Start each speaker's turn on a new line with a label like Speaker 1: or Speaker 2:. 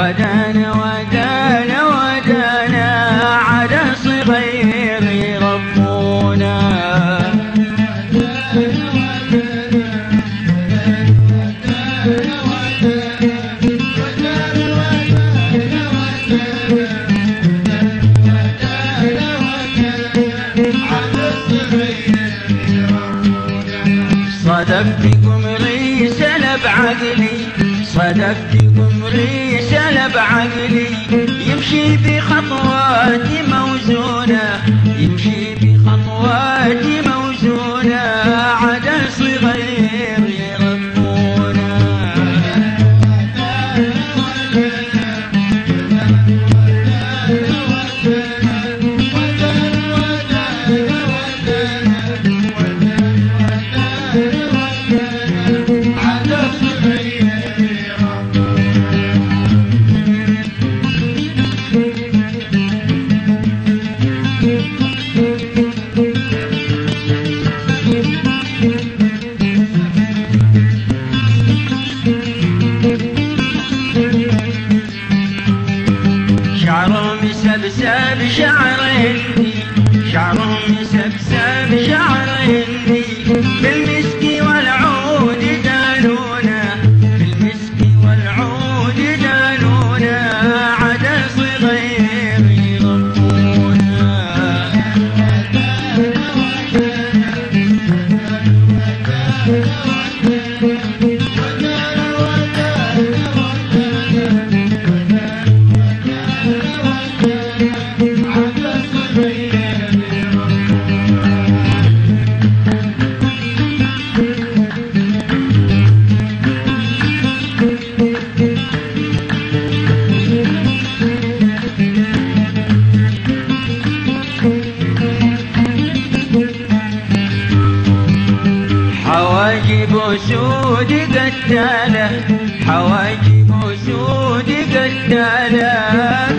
Speaker 1: ودانا ودانا ودانا على صغير ربنا صدق بكم سلب عقلي تفكي ضمري سلب عقلي يمشي بي سبسب شعري شعرهم سبسب شعري وجود قتاله حواجب وسود قتاله